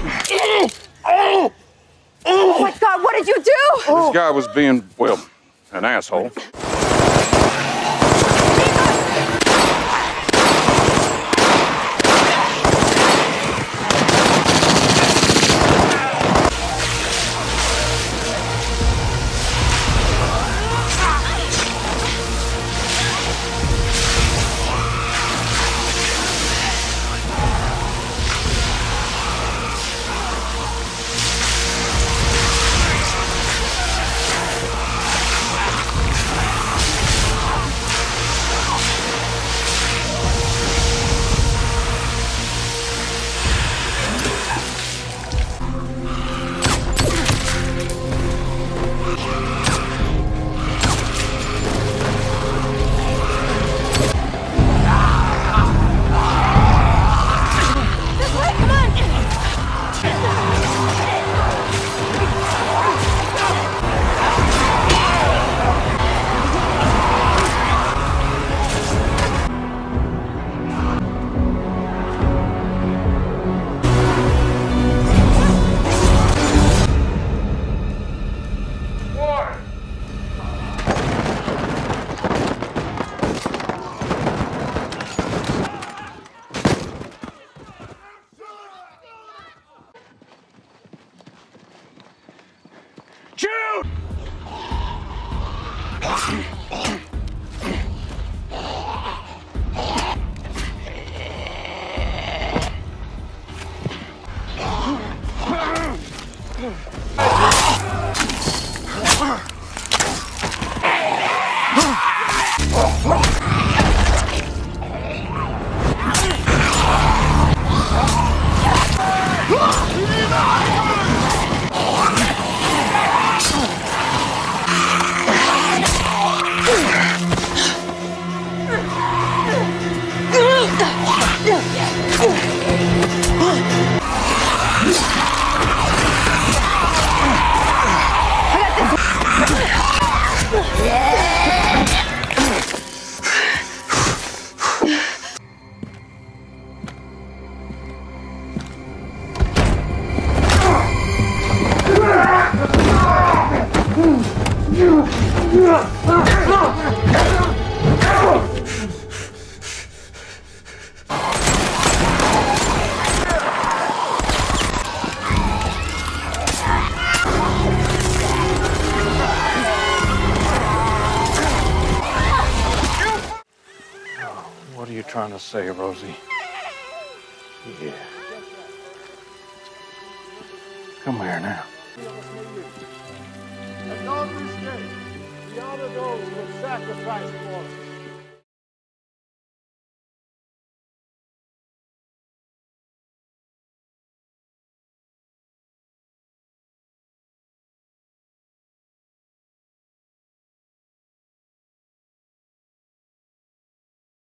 oh, oh, oh my God, what did you do? This guy was being, well, an asshole. Jude! What trying to say, Rosie? Yeah. Come here now. And on this day, for us.